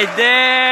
Right there.